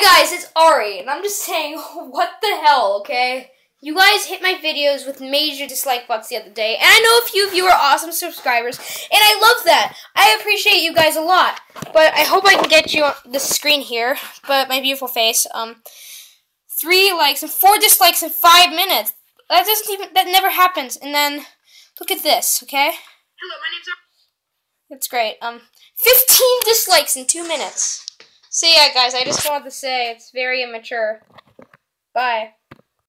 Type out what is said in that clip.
Hi guys, it's Ari, and I'm just saying, what the hell, okay? You guys hit my videos with major dislike bots the other day, and I know a few of you are awesome subscribers, and I love that. I appreciate you guys a lot, but I hope I can get you on the screen here, but my beautiful face, um, three likes and four dislikes in five minutes. That doesn't even, that never happens, and then, look at this, okay? Hello, my name's Ari. That's great. Um, 15 dislikes in two minutes. So yeah, guys, I just wanted to say it's very immature. Bye.